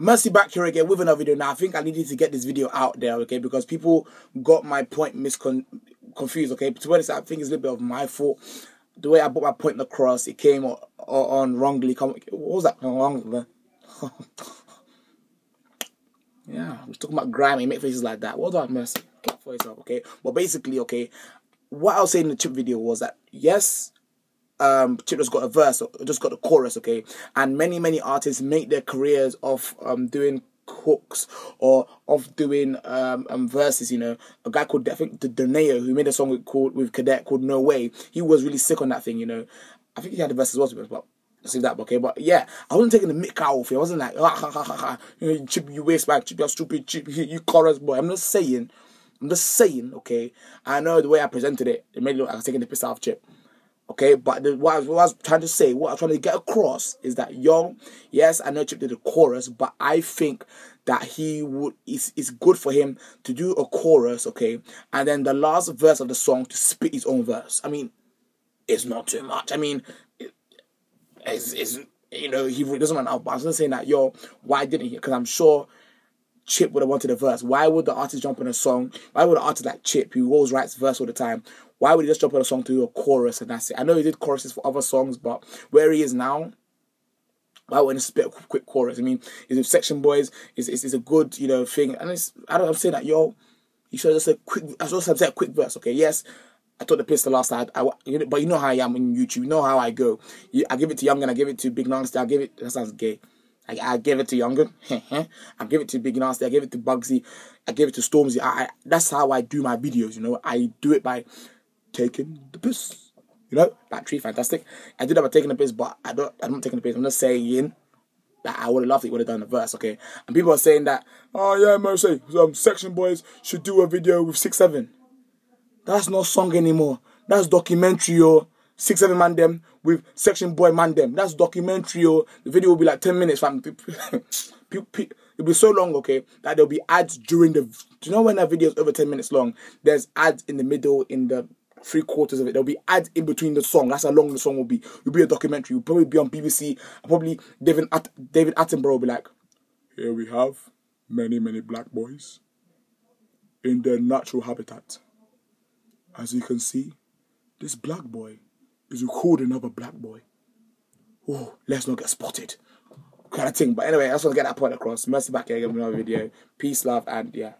Mercy back here again with another video. Now I think I needed to get this video out there, okay, because people got my point miscon confused, okay. To be honest, I think it's a little bit of my fault. The way I put my point across, it came on, on wrongly. What was that wrong? yeah, I was talking about grimy, make faces like that. What about Mercy? For yourself, okay. But basically, okay, what I was saying in the chip video was that yes, um, Chip just got a verse, just got a chorus, okay? And many, many artists make their careers of um, doing hooks or of doing um, um verses, you know. A guy called, I think, the Donae'o, who made a song called, with Cadet called No Way, he was really sick on that thing, you know. I think he had the verses as well, but see that, okay? But yeah, I wasn't taking the mick out of it. I wasn't like, ah, ha, ha, ha, ha. You know, Chip, you waste back, Chip, you're stupid, Chip, you chorus boy. I'm not saying, I'm just saying, okay? I know the way I presented it, it made it look like I was taking the piss out of Chip. Okay, but the, what, I was, what, I was, trying to say, what I was trying to get across is that Young, yes, I know Chip did a chorus, but I think that he would it's, it's good for him to do a chorus, okay, and then the last verse of the song to spit his own verse. I mean, it's not too much. I mean, it, it's, it's you know he doesn't want out. But I was just saying that yo, why didn't he? Because I'm sure Chip would have wanted a verse. Why would the artist jump on a song? Why would an artist like Chip, who always writes verse all the time, why would he just jump on a song to do a chorus and that's it? I know he did choruses for other songs, but where he is now, why wouldn't he spit a quick chorus? I mean, is Section Boyz is is a good you know thing, and it's I don't I'm saying that yo, you should just a quick. I should just say a quick verse. Okay, yes. I took the piss the last time, I, I, but you know how I am in YouTube. You know how I go. I give it to Young and I give it to Big Narstie. I give it. That sounds gay. I, I give it to Yungen. I give it to Big Narstie. I give it to Bugsy. I give it to Stormzy. I, I, that's how I do my videos. You know, I do it by taking the piss. You know, battery, fantastic. I did that by taking the piss, but I don't. I'm not taking the piss. I'm just saying that I would have loved it. Would have done the verse, okay? And people are saying that, oh yeah, Mercy, um, Section Boyz should do a video with six seven. That's not song anymore. That's documentary, yo. Six seven man them with Section Boy man them. That's documentary, yo. The video will be like ten minutes, fam. It'll be so long, okay, that there'll be ads during the. Do you know when a video is over ten minutes long? There's ads in the middle, in the three quarters of it. There'll be ads in between the song. That's how long the song will be. It'll be a documentary. It'll probably be on BBC. Probably David At- David Attenborough will be like, "Here we have many many black boys in their natural habitat. As you can see, this black boy is called another black boy. Oh, let's not get spotted." Kind of thing. But anyway, I just want to get that point across. Mercy back here, give me another video. Peace, love, and yeah.